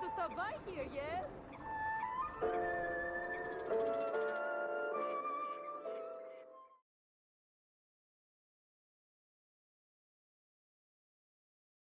to stop by here, yeah?